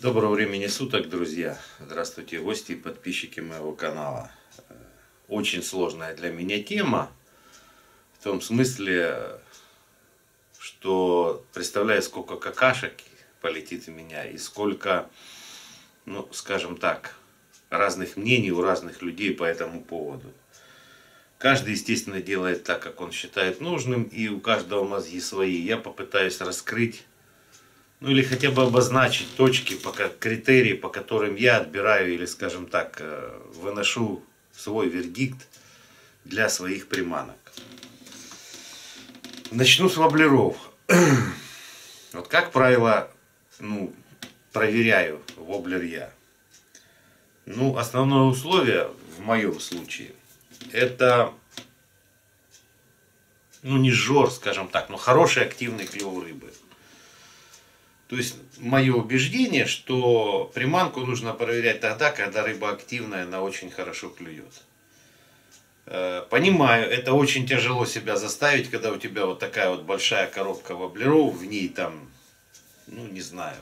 Доброго времени суток, друзья! Здравствуйте, гости и подписчики моего канала. Очень сложная для меня тема, в том смысле, что представляю, сколько какашек полетит в меня и сколько, ну, скажем так, разных мнений у разных людей по этому поводу. Каждый, естественно, делает так, как он считает нужным, и у каждого мозги свои. Я попытаюсь раскрыть ну или хотя бы обозначить точки, пока, критерии, по которым я отбираю или, скажем так, э, выношу свой вердикт для своих приманок. Начну с воблеров. Вот как правило, ну, проверяю воблер я. Ну, основное условие в моем случае, это, ну, не жор, скажем так, но хороший активный клев рыбы. То есть мое убеждение, что приманку нужно проверять тогда, когда рыба активная, она очень хорошо клюет. Э, понимаю, это очень тяжело себя заставить, когда у тебя вот такая вот большая коробка воблеров, в ней там, ну не знаю,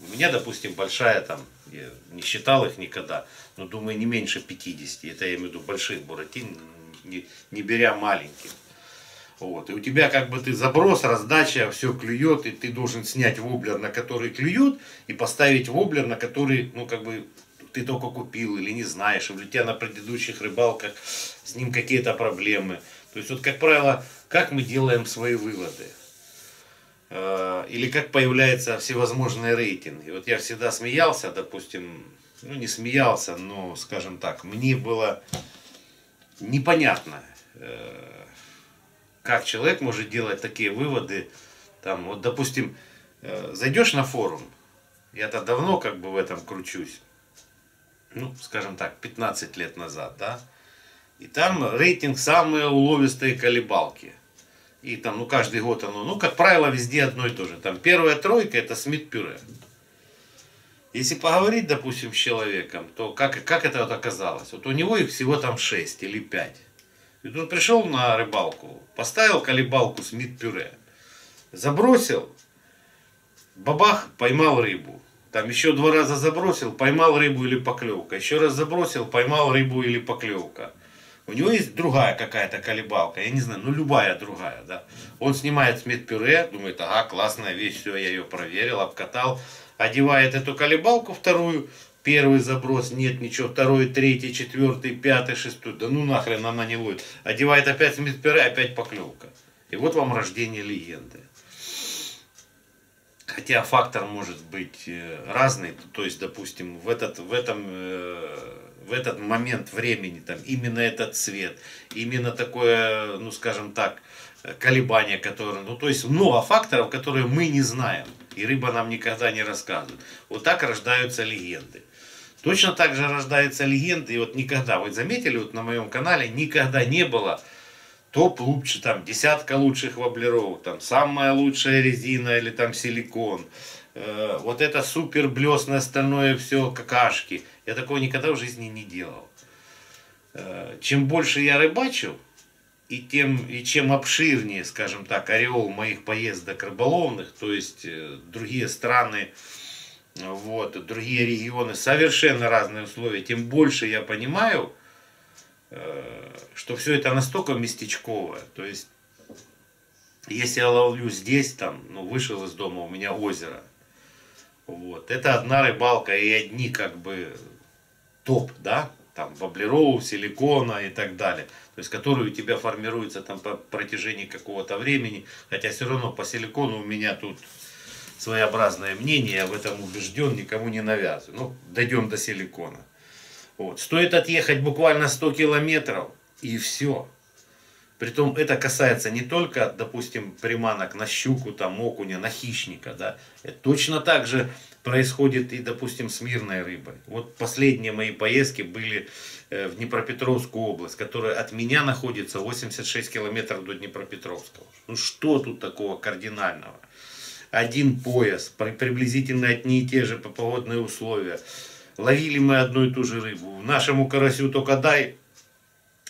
у меня, допустим, большая там, я не считал их никогда, но думаю, не меньше 50. Это я имею в виду больших буратин, не, не беря маленьких. Вот. И у тебя как бы ты заброс, раздача, все клюет, и ты должен снять воблер, на который клюет, и поставить воблер, на который, ну, как бы, ты только купил или не знаешь, или у тебя на предыдущих рыбалках с ним какие-то проблемы. То есть, вот, как правило, как мы делаем свои выводы? Э, или как появляются всевозможные рейтинги. Вот я всегда смеялся, допустим, ну не смеялся, но, скажем так, мне было непонятно, э, как человек может делать такие выводы. Там, вот, допустим, э, зайдешь на форум, я-то давно как бы в этом кручусь, ну, скажем так, 15 лет назад, да, и там рейтинг самые уловистые колебалки. И там, ну, каждый год оно, ну, как правило, везде одно и то же. Там первая тройка это Смит Пюре. Если поговорить, допустим, с человеком, то как, как это вот оказалось? Вот у него их всего там 6 или 5. И тут пришел на рыбалку, поставил колебалку с мид-пюре, забросил, бабах, поймал рыбу. Там еще два раза забросил, поймал рыбу или поклевка. Еще раз забросил, поймал рыбу или поклевка. У него есть другая какая-то колебалка, я не знаю, ну любая другая, да. Он снимает с медпюре, думает, ага, классная вещь, все, я ее проверил, обкатал, одевает эту колебалку вторую, Первый заброс, нет ничего, второй, третий, четвертый, пятый, шестой. Да ну нахрен она не ловит. Одевает опять смитперы, опять поклевка. И вот вам рождение легенды. Хотя фактор может быть э, разный, то есть, допустим, в этот, в этом, э, в этот момент времени, там, именно этот цвет, именно такое, ну, скажем так, колебания, которые, ну, то есть много факторов, которые мы не знаем, и рыба нам никогда не рассказывает. Вот так рождаются легенды. Точно так же рождаются легенды, и вот никогда, вы заметили, вот на моем канале никогда не было топ лучше, там, десятка лучших воблеров, там, самая лучшая резина или там силикон, э, вот это супер блесна, остальное все какашки. Я такого никогда в жизни не делал. Э, чем больше я рыбачу, и, тем, и чем обширнее, скажем так, ореол моих поездок рыболовных, то есть э, другие страны, вот, другие регионы, совершенно разные условия, тем больше я понимаю, э, что все это настолько местечковое. То есть, если я ловлю здесь, там, ну, вышел из дома, у меня озеро. Вот, это одна рыбалка и одни как бы топ, да, там, воблеров, силикона и так далее. То есть, которые у тебя формируются там по протяжении какого-то времени. Хотя все равно по силикону у меня тут своеобразное мнение, я в этом убежден, никому не навязываю. Ну, дойдем до силикона. Вот. Стоит отъехать буквально 100 километров, и все. Притом это касается не только, допустим, приманок на щуку, там, окуня, на хищника. Да? Это точно так же происходит и, допустим, с мирной рыбой. Вот последние мои поездки были э, в Днепропетровскую область, которая от меня находится 86 километров до Днепропетровского. Ну что тут такого кардинального? один пояс, приблизительно одни и те же погодные условия. Ловили мы одну и ту же рыбу. Нашему карасю только дай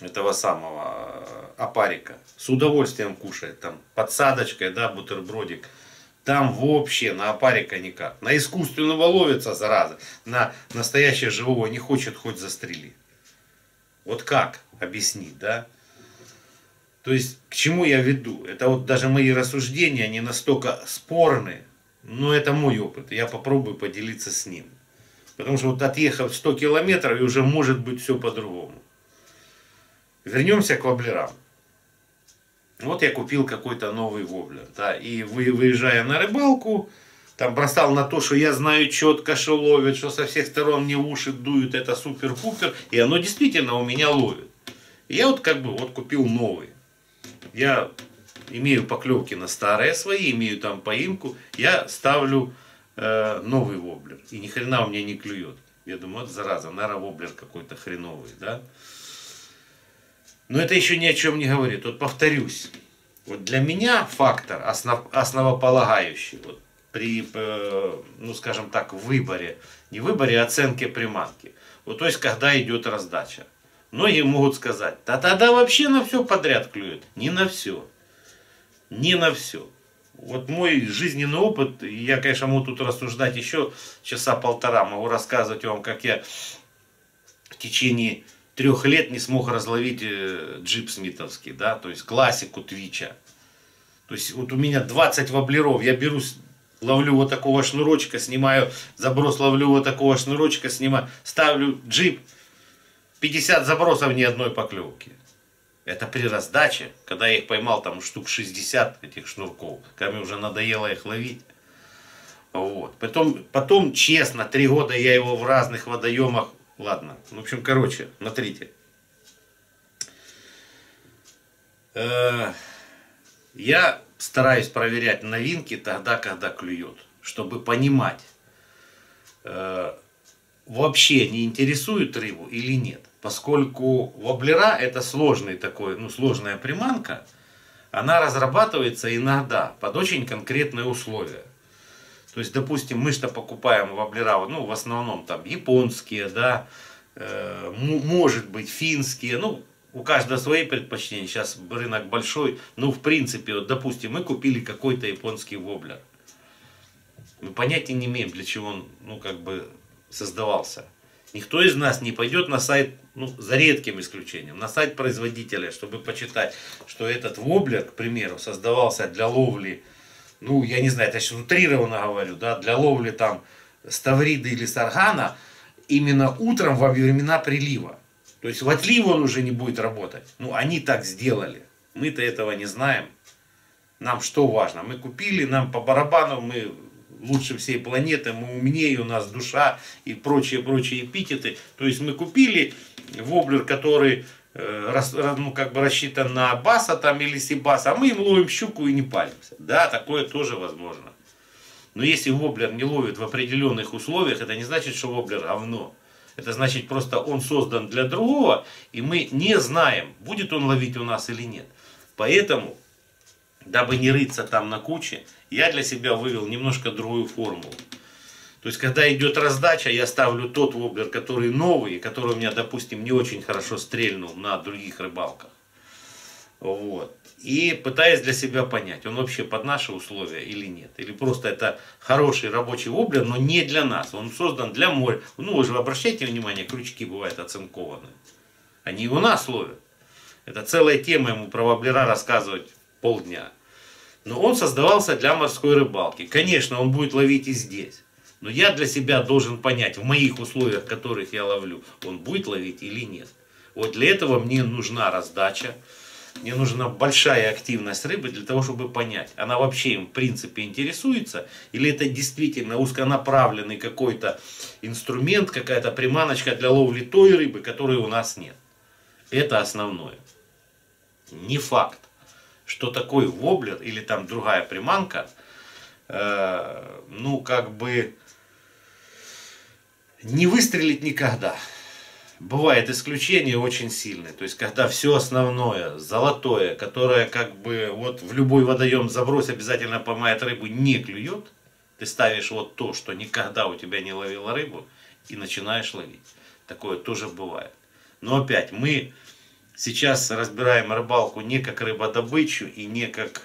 этого самого опарика. С удовольствием кушает. Там подсадочкой, да, бутербродик. Там вообще на опарика никак. На искусственного ловится, зараза. На настоящего живого не хочет хоть застрели. Вот как объяснить, да? То есть, к чему я веду? Это вот даже мои рассуждения, они настолько спорные, но это мой опыт, я попробую поделиться с ним. Потому что вот отъехав 100 километров, и уже может быть все по-другому. Вернемся к воблерам. Вот я купил какой-то новый воблер, да, и вы, выезжая на рыбалку, там бросал на то, что я знаю четко, что ловит, что со всех сторон мне уши дуют, это супер-пупер, и оно действительно у меня ловит. Я вот как бы вот купил новый. Я имею поклевки на старые свои, имею там поимку, я ставлю э, новый воблер, и ни хрена у меня не клюет. Я думаю, вот зараза, наверное, воблер какой-то хреновый, да. Но это еще ни о чем не говорит. Вот повторюсь, вот для меня фактор основ, основополагающий вот при, э, ну скажем так, выборе, не выборе, а оценке приманки. Вот то есть, когда идет раздача. Многие могут сказать, да тогда вообще на все подряд клюет. Не на все. Не на все. Вот мой жизненный опыт, я, конечно, могу тут рассуждать еще часа полтора, могу рассказывать вам, как я в течение трех лет не смог разловить э, джип смитовский, да, то есть классику Твича. То есть вот у меня 20 воблеров, я беру, ловлю вот такого шнурочка, снимаю заброс, ловлю вот такого шнурочка, снимаю, ставлю джип, 50 забросов ни одной поклевки. Это при раздаче, когда я их поймал, там штук 60 этих шнурков, когда мне уже надоело их ловить. Вот. Потом, потом, честно, три года я его в разных водоемах Ладно, в общем, короче, смотрите. Э, я стараюсь проверять новинки тогда, когда клюет, чтобы понимать, э, вообще не интересует рыбу или нет. Поскольку воблера это сложный такой, ну сложная приманка, она разрабатывается иногда под очень конкретные условия. То есть, допустим, мы что покупаем воблера, ну, в основном там японские, да, э, может быть, финские, ну, у каждого свои предпочтения, сейчас рынок большой, ну, в принципе, вот, допустим, мы купили какой-то японский воблер. Мы понятия не имеем, для чего он, ну, как бы, создавался. Никто из нас не пойдет на сайт, ну, за редким исключением, на сайт производителя, чтобы почитать, что этот воблер, к примеру, создавался для ловли ну, я не знаю, это сейчас утрированно говорю, да, для ловли там ставрида или саргана именно утром во времена прилива. То есть в отлив он уже не будет работать. Ну, они так сделали. Мы-то этого не знаем. Нам что важно? Мы купили, нам по барабану, мы лучше всей планеты, мы умнее, у нас душа и прочие-прочие эпитеты. То есть мы купили воблер, который ну, как бы рассчитан на баса там или сибаса, а мы им ловим щуку и не палимся. Да, такое тоже возможно. Но если воблер не ловит в определенных условиях, это не значит, что воблер говно. Это значит просто он создан для другого, и мы не знаем, будет он ловить у нас или нет. Поэтому, дабы не рыться там на куче, я для себя вывел немножко другую формулу. То есть, когда идет раздача, я ставлю тот воблер, который новый, который у меня, допустим, не очень хорошо стрельнул на других рыбалках. Вот. И пытаясь для себя понять, он вообще под наши условия или нет. Или просто это хороший рабочий воблер, но не для нас. Он создан для моря. Ну, вы же обращайте внимание, крючки бывают оцинкованные. Они у нас ловят. Это целая тема ему про воблера рассказывать полдня. Но он создавался для морской рыбалки. Конечно, он будет ловить и здесь. Но я для себя должен понять, в моих условиях, которых я ловлю, он будет ловить или нет. Вот для этого мне нужна раздача, мне нужна большая активность рыбы для того, чтобы понять, она вообще им в принципе интересуется, или это действительно узконаправленный какой-то инструмент, какая-то приманочка для ловли той рыбы, которой у нас нет. Это основное. Не факт, что такой воблер или там другая приманка, э, ну как бы не выстрелить никогда. Бывает исключение очень сильное. То есть, когда все основное, золотое, которое как бы вот в любой водоем забрось обязательно поймает рыбу, не клюет, ты ставишь вот то, что никогда у тебя не ловила рыбу, и начинаешь ловить. Такое тоже бывает. Но опять, мы сейчас разбираем рыбалку не как рыбодобычу и не как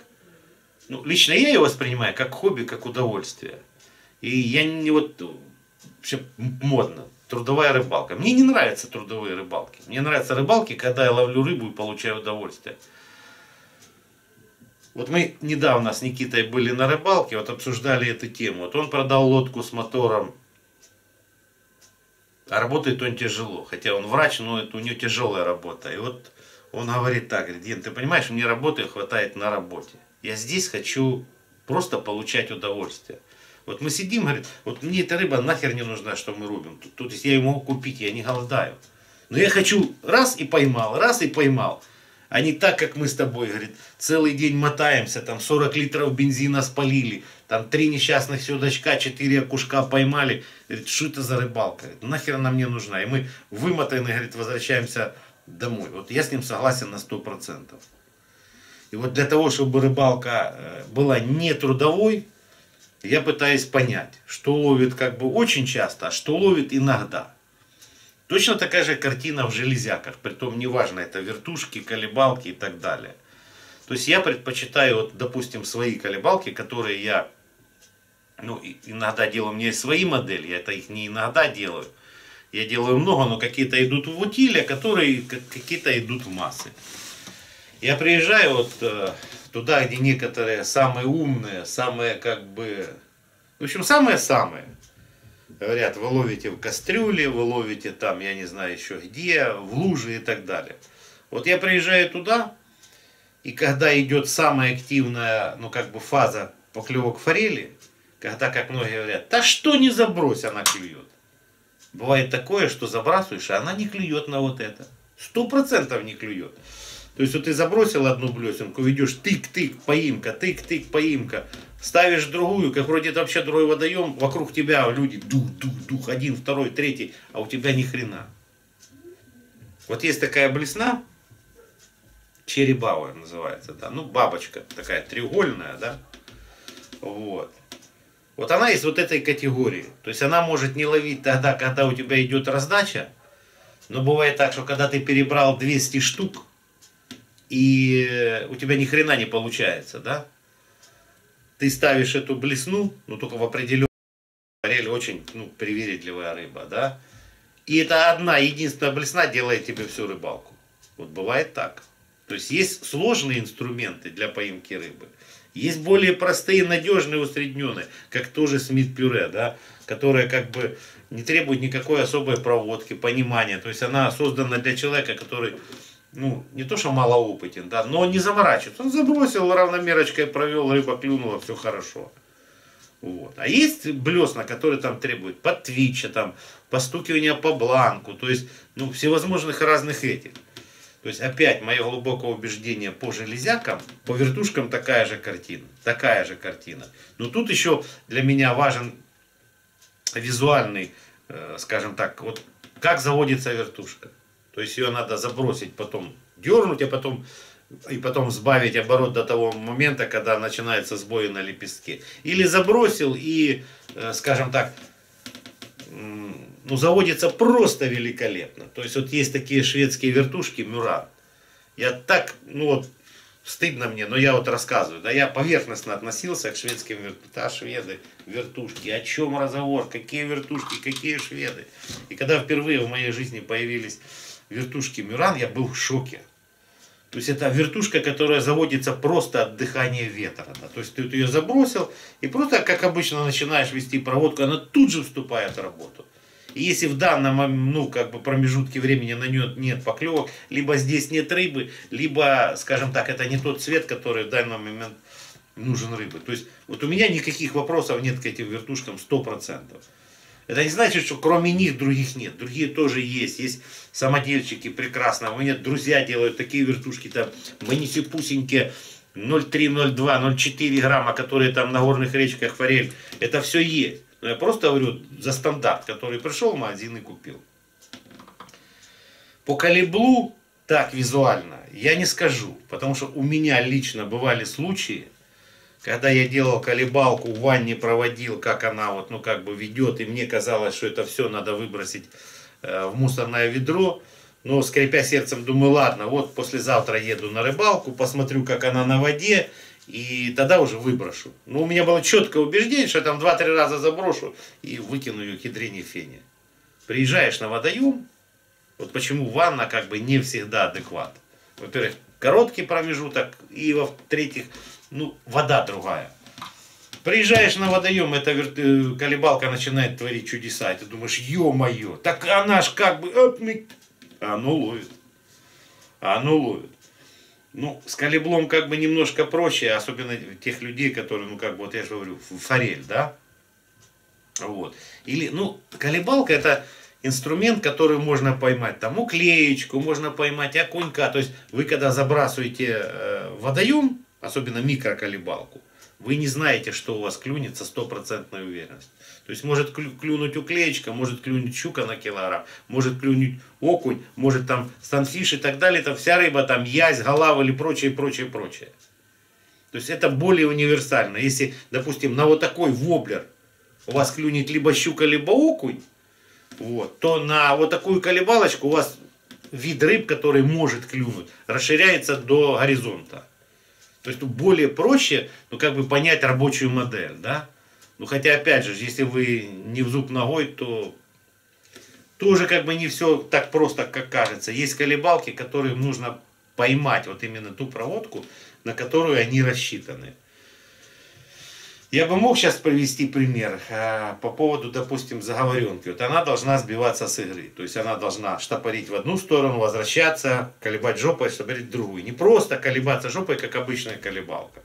ну, лично я его воспринимаю как хобби, как удовольствие. И я не вот, вообще модно, трудовая рыбалка. Мне не нравятся трудовые рыбалки. Мне нравятся рыбалки, когда я ловлю рыбу и получаю удовольствие. Вот мы недавно с Никитой были на рыбалке, вот обсуждали эту тему. Вот он продал лодку с мотором, а работает он тяжело. Хотя он врач, но это у него тяжелая работа. И вот он говорит так, говорит, Дин, ты понимаешь, мне работы хватает на работе. Я здесь хочу просто получать удовольствие. Вот мы сидим, говорит, вот мне эта рыба нахер не нужна, что мы рубим. Тут, тут я ее могу купить, я не голодаю. Но я хочу раз и поймал, раз и поймал. А не так, как мы с тобой, говорит, целый день мотаемся, там 40 литров бензина спалили, там три несчастных седочка, четыре окушка поймали. Говорит, что это за рыбалка? Говорит, нахер она мне нужна? И мы вымотаны, говорит, возвращаемся домой. Вот я с ним согласен на 100%. И вот для того, чтобы рыбалка э, была не трудовой, я пытаюсь понять, что ловит как бы очень часто, а что ловит иногда. Точно такая же картина в железяках, притом неважно, это вертушки, колебалки и так далее. То есть я предпочитаю, вот, допустим, свои колебалки, которые я ну, иногда делаю, у меня есть свои модели, я это их не иногда делаю. Я делаю много, но какие-то идут в утиле, которые какие-то идут в массы. Я приезжаю вот э, туда, где некоторые самые умные, самые как бы, в общем, самые-самые. Говорят, вы ловите в кастрюле, вы ловите там, я не знаю еще где, в луже и так далее. Вот я приезжаю туда, и когда идет самая активная, ну как бы фаза поклевок форели, когда, как многие говорят, да что не забрось, она клюет. Бывает такое, что забрасываешь, а она не клюет на вот это. Сто процентов не клюет. То есть вот ты забросил одну блесенку, ведешь тык-тык, поимка, тык-тык, поимка, ставишь другую, как вроде это вообще другой водоем, вокруг тебя люди дух-дух-дух, один, второй, третий, а у тебя ни хрена. Вот есть такая блесна, черебауэр называется, да, ну бабочка такая треугольная, да, вот. Вот она из вот этой категории. То есть она может не ловить тогда, когда у тебя идет раздача, но бывает так, что когда ты перебрал 200 штук, и у тебя ни хрена не получается, да? Ты ставишь эту блесну, ну только в определенном форель очень ну, привередливая рыба, да? И это одна единственная блесна делает тебе всю рыбалку. Вот бывает так. То есть есть сложные инструменты для поимки рыбы. Есть более простые, надежные, усредненные, как тоже Смит пюре, да, которая как бы не требует никакой особой проводки, понимания. То есть она создана для человека, который ну, не то, что малоопытен, да, но не заморачивается. Он забросил, равномерочкой провел, рыба клюнула, все хорошо. Вот. А есть блесна, которые там требуют подтвича, там, постукивания по бланку, то есть, ну, всевозможных разных этих. То есть, опять, мое глубокое убеждение по железякам, по вертушкам такая же картина, такая же картина. Но тут еще для меня важен визуальный, э, скажем так, вот как заводится вертушка. То есть ее надо забросить, потом дернуть, а потом и потом сбавить оборот до того момента, когда начинается сбой на лепестке. Или забросил и, э, скажем так, ну, заводится просто великолепно. То есть вот есть такие шведские вертушки Мюрат. Я так, ну вот, стыдно мне, но я вот рассказываю, да, я поверхностно относился к шведским вертушкам, да, шведы, вертушки, о чем разговор, какие вертушки, какие шведы. И когда впервые в моей жизни появились вертушки Мюран, я был в шоке. То есть это вертушка, которая заводится просто от дыхания ветра. Да? То есть ты ее забросил и просто, как обычно, начинаешь вести проводку, она тут же вступает в работу. И если в данном ну, как бы промежутке времени на нее нет поклевок, либо здесь нет рыбы, либо, скажем так, это не тот цвет, который в данный момент нужен рыбы. То есть вот у меня никаких вопросов нет к этим вертушкам 100%. Это не значит, что кроме них других нет. Другие тоже есть. Есть самодельчики прекрасно. У меня друзья делают такие вертушки, там, манисипусенькие, 0,3, 0,2, 0,4 грамма, которые там на горных речках форель. Это все есть. Но я просто говорю за стандарт, который пришел в магазин и купил. По калиблу так визуально я не скажу, потому что у меня лично бывали случаи, когда я делал колебалку, в ванне проводил, как она вот, ну, как бы ведет, и мне казалось, что это все надо выбросить э, в мусорное ведро, но, скрипя сердцем, думаю, ладно, вот послезавтра еду на рыбалку, посмотрю, как она на воде, И тогда уже выброшу. Но у меня было четкое убеждение, что я там 2-3 раза заброшу и выкину ее к ядрине фене. Приезжаешь на водоем, вот почему ванна как бы не всегда адекват. Во-первых, короткий промежуток, и во-третьих, ну, вода другая. Приезжаешь на водоем, эта э, колебалка начинает творить чудеса, и ты думаешь, ё-моё, так она ж как бы, а оно ловит. А оно ловит. Ну, с калиблом как бы немножко проще, особенно тех людей, которые, ну, как бы, вот я же говорю, форель, да? Вот. Или, ну, колебалка это инструмент, который можно поймать, там, уклеечку, можно поймать окунька. То есть, вы когда забрасываете э, водоем, особенно микроколебалку, вы не знаете, что у вас клюнет со стопроцентной уверенностью. То есть может клюнуть уклеечка, может клюнуть щука на килограмм, может клюнуть окунь, может там станфиш и так далее. Там вся рыба, там язь, голава или прочее, прочее, прочее. То есть это более универсально. Если, допустим, на вот такой воблер у вас клюнет либо щука, либо окунь, вот, то на вот такую колебалочку у вас вид рыб, который может клюнуть, расширяется до горизонта. То есть более проще, ну как бы понять рабочую модель, да. Ну хотя, опять же, если вы не в зуб ногой, то тоже как бы не все так просто, как кажется. Есть колебалки, которые нужно поймать вот именно ту проводку, на которую они рассчитаны. Я бы мог сейчас привести пример э, по поводу, допустим, заговоренки. Вот она должна сбиваться с игры. То есть она должна штопорить в одну сторону, возвращаться, колебать жопой, штопорить в другую. Не просто колебаться жопой, как обычная колебалка.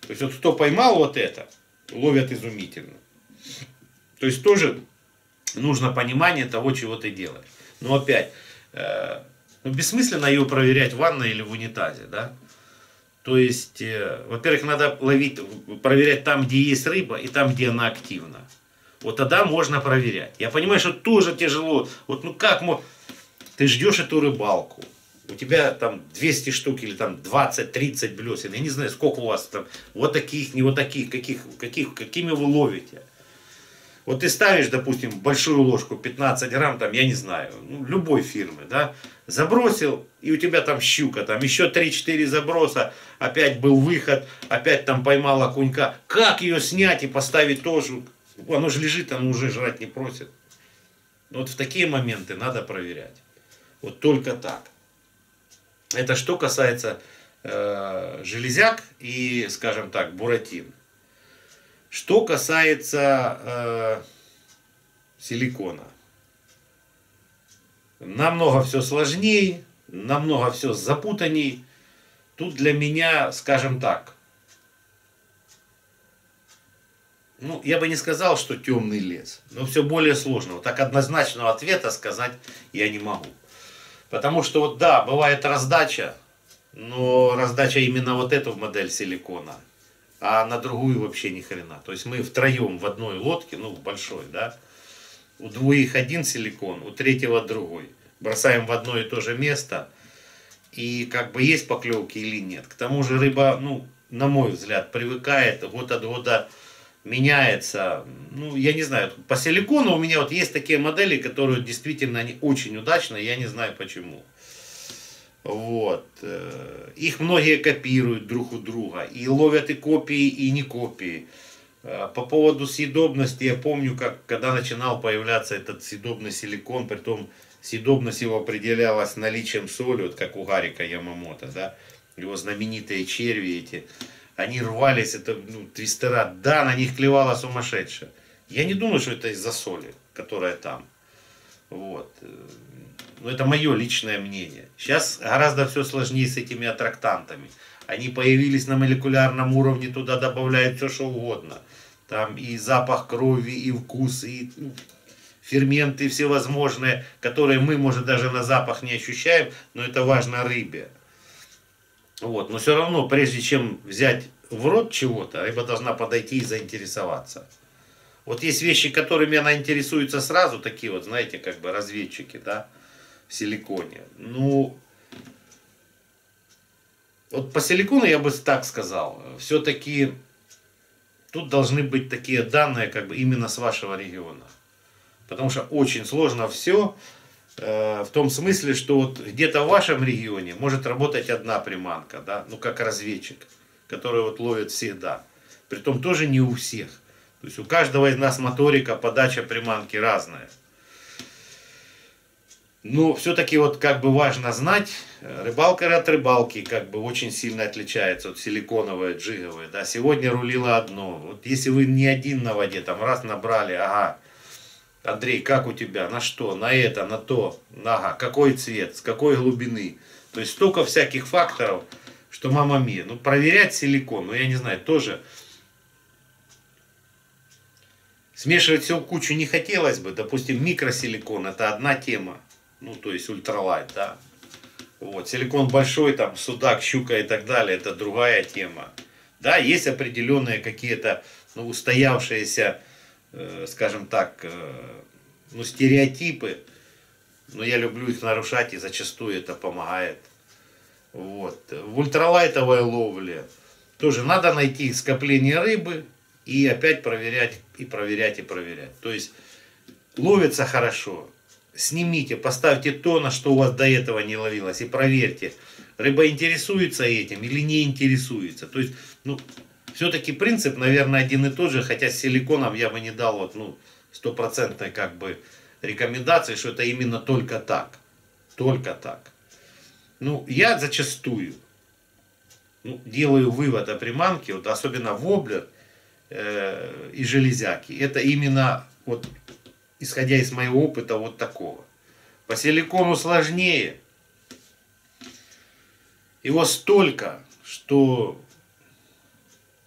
То есть вот кто поймал вот это, ловят изумительно. То есть тоже нужно понимание того, чего ты делаешь. Но опять, э, ну, бессмысленно ее проверять в ванной или в унитазе, да? То есть, э, во-первых, надо ловить, проверять там, где есть рыба, и там, где она активна. Вот тогда можно проверять. Я понимаю, что тоже тяжело. Вот ну как мы... Ты ждешь эту рыбалку. У тебя там 200 штук или там 20-30 блесен. Я не знаю, сколько у вас там. Вот таких, не вот таких. Каких, каких, какими вы ловите. Вот ты ставишь, допустим, большую ложку 15 грамм, там, я не знаю, ну, любой фирмы, да, забросил, и у тебя там щука, там еще 3-4 заброса, опять был выход, опять там поймал окунька. Как ее снять и поставить тоже? Оно же лежит, оно уже жрать не просит. Вот в такие моменты надо проверять. Вот только так. Это что касается э, железяк и, скажем так, буратин. Что касается э, силикона, намного все сложнее, намного все запутанней. Тут для меня, скажем так, ну, я бы не сказал, что темный лес, но все более сложно. Вот так однозначного ответа сказать я не могу. Потому что вот да, бывает раздача, но раздача именно вот эту модель силикона – а на другую вообще ни хрена. То есть мы втроем в одной лодке, ну большой, да, у двоих один силикон, у третьего другой. Бросаем в одно и то же место, и как бы есть поклевки или нет. К тому же рыба, ну, на мой взгляд, привыкает, год от года меняется. Ну, я не знаю, по силикону у меня вот есть такие модели, которые действительно они очень удачные, я не знаю почему. Вот. Э, их многие копируют друг у друга. И ловят и копии, и не копии. Э, по поводу съедобности, я помню, как когда начинал появляться этот съедобный силикон, при том съедобность его определялась наличием соли, вот как у Гарика Ямамото, да, его знаменитые черви эти, они рвались, это ну, твистера, да, на них клевала сумасшедшая. Я не думаю, что это из-за соли, которая там. Вот. Но это мое личное мнение. Сейчас гораздо все сложнее с этими аттрактантами. Они появились на молекулярном уровне, туда добавляют все, что угодно. Там и запах крови, и вкус, и ну, ферменты всевозможные, которые мы, может, даже на запах не ощущаем, но это важно рыбе. Вот. Но все равно, прежде чем взять в рот чего-то, рыба должна подойти и заинтересоваться. Вот есть вещи, которыми она интересуется сразу, такие вот, знаете, как бы разведчики, да, в силиконе. Ну, вот по силикону я бы так сказал. Все-таки тут должны быть такие данные, как бы именно с вашего региона. Потому что очень сложно все э, в том смысле, что вот где-то в вашем регионе может работать одна приманка, да, ну как разведчик. которые вот ловят всегда. Притом тоже не у всех. То есть у каждого из нас моторика, подача приманки разная. Но все-таки вот как бы важно знать, э, рыбалка от рыбалки как бы очень сильно отличается от силиконовой, джиговой. Да, сегодня рулило одно. Вот если вы не один на воде, там раз набрали, ага, Андрей, как у тебя, на что, на это, на то, ага, какой цвет, с какой глубины. То есть столько всяких факторов, что мама мия. Ну, проверять силикон, ну, я не знаю, тоже смешивать все в кучу не хотелось бы. Допустим, микросиликон, это одна тема ну, то есть ультралайт, да. Вот, силикон большой, там, судак, щука и так далее, это другая тема. Да, есть определенные какие-то, ну, устоявшиеся, э, скажем так, э, ну, стереотипы, но я люблю их нарушать, и зачастую это помогает. Вот. В ультралайтовой ловле тоже надо найти скопление рыбы и опять проверять, и проверять, и проверять. То есть ловится хорошо, снимите, поставьте то, на что у вас до этого не ловилось, и проверьте, рыба интересуется этим или не интересуется. То есть, ну, все-таки принцип, наверное, один и тот же, хотя с силиконом я бы не дал вот, ну, стопроцентной как бы рекомендации, что это именно только так. Только так. Ну, я зачастую ну, делаю вывод о приманке, вот особенно воблер э, и железяки. Это именно вот исходя из моего опыта, вот такого. По силикону сложнее. Его столько, что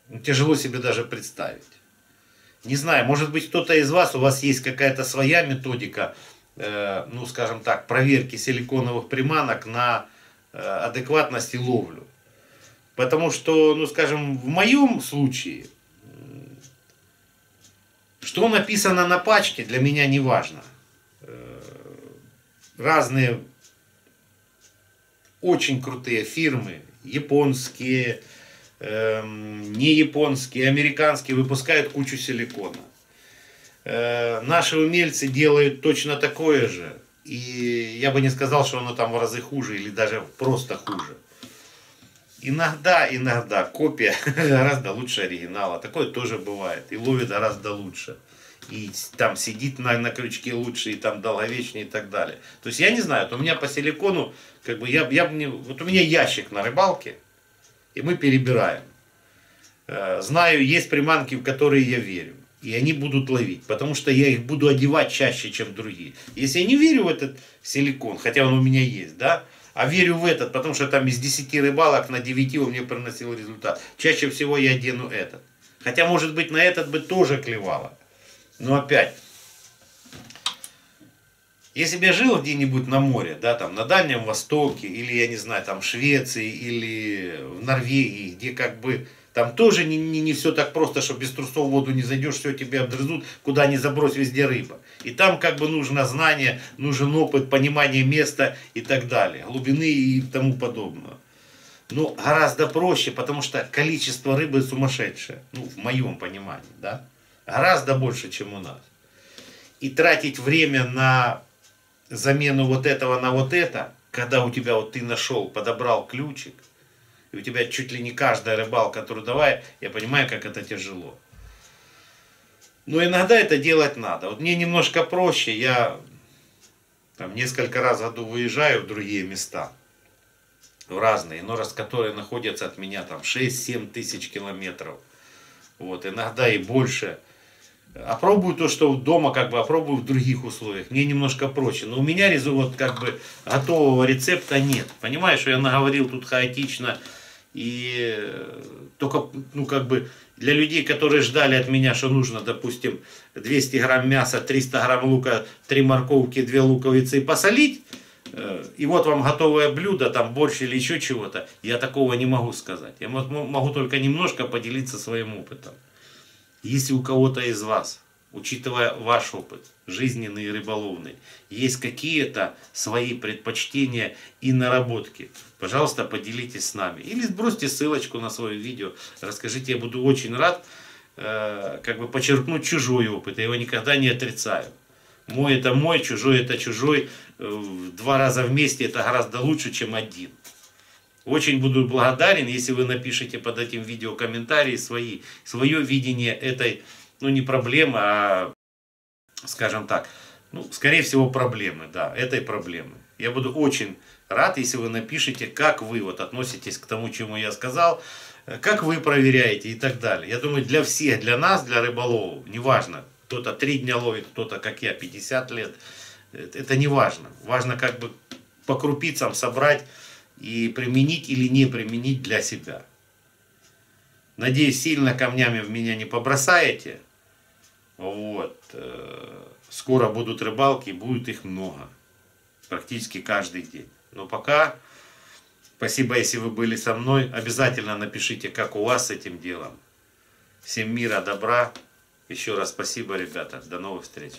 ну, тяжело себе даже представить. Не знаю, может быть кто-то из вас, у вас есть какая-то своя методика, э, ну скажем так, проверки силиконовых приманок на э, адекватность и ловлю. Потому что, ну скажем, в моем случае что написано на пачке, для меня не важно. Э, разные очень крутые фирмы, японские, эм, не японские, американские, выпускают кучу силикона. Э, наши умельцы делают точно такое же. И я бы не сказал, что оно там в разы хуже или даже просто хуже. Иногда, иногда копия гораздо лучше оригинала. Такое тоже бывает. И ловит гораздо лучше. И там сидит на, на крючке лучше, и там долговечнее и так далее. То есть я не знаю, вот у меня по силикону, как бы я, я не, вот у меня ящик на рыбалке, и мы перебираем. Э, знаю, есть приманки, в которые я верю. И они будут ловить, потому что я их буду одевать чаще, чем другие. Если я не верю в этот силикон, хотя он у меня есть, да, а верю в этот, потому что там из 10 рыбалок на 9 он мне приносил результат. Чаще всего я одену этот. Хотя, может быть, на этот бы тоже клевало. Но опять, если бы я жил где-нибудь на море, да, там на Дальнем Востоке, или, я не знаю, там в Швеции, или в Норвегии, где как бы там тоже не, не, не все так просто, что без трусов в воду не зайдешь, все тебе обдрызут, куда не забрось, везде рыба. И там как бы нужно знание, нужен опыт, понимание места и так далее, глубины и тому подобное. Но гораздо проще, потому что количество рыбы сумасшедшее, ну, в моем понимании, да, гораздо больше, чем у нас. И тратить время на замену вот этого на вот это, когда у тебя вот ты нашел, подобрал ключик – и у тебя чуть ли не каждая рыбалка трудовая, я понимаю, как это тяжело. Но иногда это делать надо. Вот мне немножко проще, я там несколько раз в году выезжаю в другие места, в разные, но раз которые находятся от меня там 6-7 тысяч километров, вот, иногда и больше. Опробую то, что дома, как бы опробую в других условиях. Мне немножко проще. Но у меня вот как бы готового рецепта нет. Понимаешь, что я наговорил тут хаотично, и э, только, ну, как бы, для людей, которые ждали от меня, что нужно, допустим, 200 грамм мяса, 300 грамм лука, 3 морковки, 2 луковицы и посолить, э, и вот вам готовое блюдо, там борщ или еще чего-то, я такого не могу сказать. Я могу только немножко поделиться своим опытом. Если у кого-то из вас учитывая ваш опыт, жизненный и рыболовный, есть какие-то свои предпочтения и наработки, пожалуйста, поделитесь с нами. Или сбросьте ссылочку на свое видео, расскажите, я буду очень рад э, как бы подчеркнуть чужой опыт, я его никогда не отрицаю. Мой это мой, чужой это чужой, э, два раза вместе это гораздо лучше, чем один. Очень буду благодарен, если вы напишите под этим видео комментарии свои, свое видение этой, ну не проблемы, а, скажем так, ну, скорее всего, проблемы, да, этой проблемы. Я буду очень рад, если вы напишите, как вы вот относитесь к тому, чему я сказал, как вы проверяете и так далее. Я думаю, для всех, для нас, для рыболовов, неважно, кто-то три дня ловит, кто-то, как я, 50 лет, это не важно. Важно как бы по крупицам собрать и применить или не применить для себя. Надеюсь, сильно камнями в меня не побросаете. Вот. Э, скоро будут рыбалки, будет их много. Практически каждый день. Но пока, спасибо, если вы были со мной. Обязательно напишите, как у вас с этим делом. Всем мира, добра. Еще раз спасибо, ребята. До новых встреч.